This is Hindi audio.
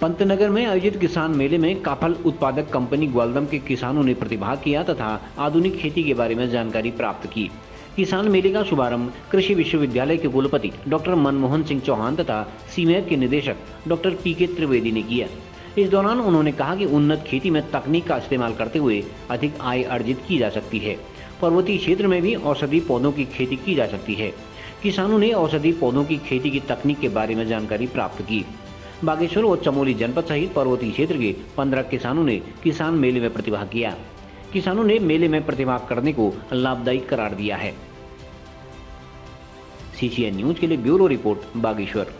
पंतनगर में आयोजित किसान मेले में काफल उत्पादक कंपनी ग्वालदम के किसानों ने प्रतिभाग किया तथा आधुनिक खेती के बारे में जानकारी प्राप्त की। किसान मेले का शुभारंभ कृषि विश्वविद्यालय के कुलपति डॉक्टर मनमोहन सिंह चौहान तथा सीमेर के निदेशक डॉक्टर पी के त्रिवेदी ने किया। इस दौरान उन्होंने कहा कि उन्नत खेती में तकनीक का इस्तेमाल करते हुए अधिक आय अर्जित की जा सकती है। पर्वतीय क्षेत्र में भी औषधि पौधों की खेती की जा सकती है। किसानों ने औषधि पौधों की खेती की तकनीक के बारे में जानकारी प्राप्त की। बागेश्वर और चमोली जनपद सहित पर्वतीय क्षेत्र के पंद्रह किसानों ने किसान मेले में प्रतिभाग किया। किसानों ने मेले में प्रतिभाग करने को लाभदायी करार दिया है। सीसीएन न्यूज़ के लिए ब्यूरो रिपोर्ट, बागेश्वर।